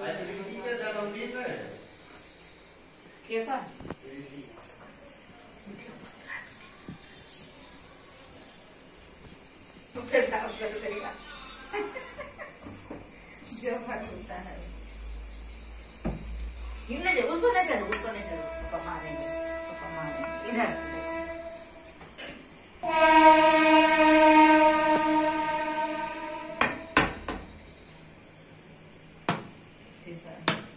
आज प्रीति का जन्मदिन है क्या था प्रीति पेशाब कर देगा जो मन होता है हिलने जाओ उसको नहीं चलो उसको नहीं चलो पापा मारेंगे पापा मारेंगे इधर से Caesar.